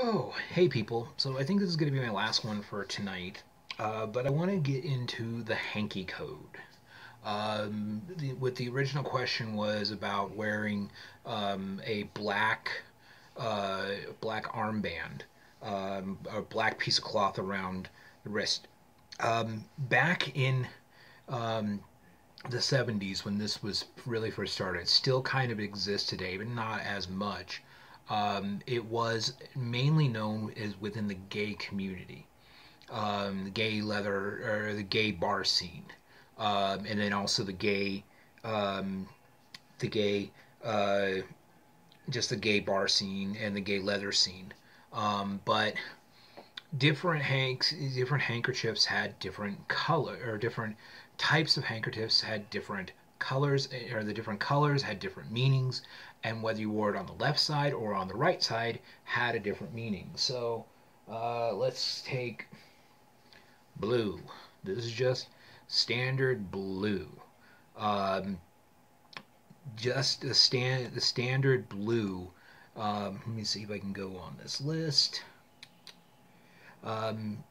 Oh, hey people. So I think this is going to be my last one for tonight, uh, but I want to get into the hanky code. Um, the, what the original question was about wearing um, a black uh, black armband, um, a black piece of cloth around the wrist. Um, back in um, the 70s, when this was really first started, still kind of exists today, but not as much. Um, it was mainly known as within the gay community, um, the gay leather or the gay bar scene, um, and then also the gay, um, the gay, uh, just the gay bar scene and the gay leather scene. Um, but different hanks, different handkerchiefs had different color or different types of handkerchiefs had different colors or the different colors had different meanings and whether you wore it on the left side or on the right side had a different meaning. So uh, let's take blue. This is just standard blue. Um, just the stand the standard blue um, let me see if I can go on this list. Um,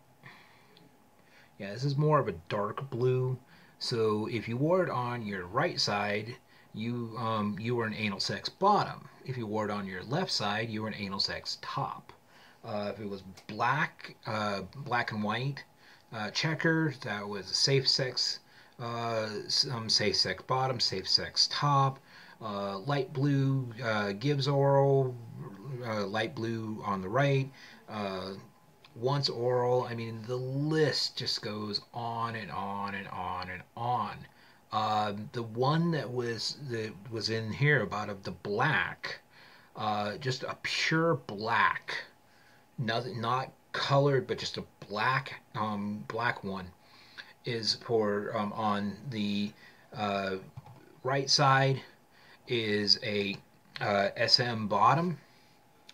yeah this is more of a dark blue so if you wore it on your right side, you um, you were an anal sex bottom. If you wore it on your left side, you were an anal sex top. Uh, if it was black, uh, black and white, uh, checker, that was safe sex, uh, some safe sex bottom, safe sex top. Uh, light blue uh, gives oral, light blue on the right once oral. I mean, the list just goes on and on and on and on. Um, the one that was that was in here about of the black, uh, just a pure black, nothing not colored, but just a black um, black one, is for um, on the uh, right side is a uh, SM bottom.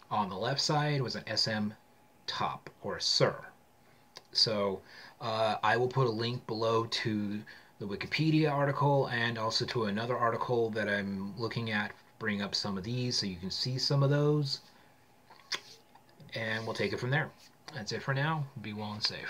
On the left side was an SM top or sir. So uh, I will put a link below to the Wikipedia article and also to another article that I'm looking at, bring up some of these so you can see some of those. And we'll take it from there. That's it for now. Be well and safe.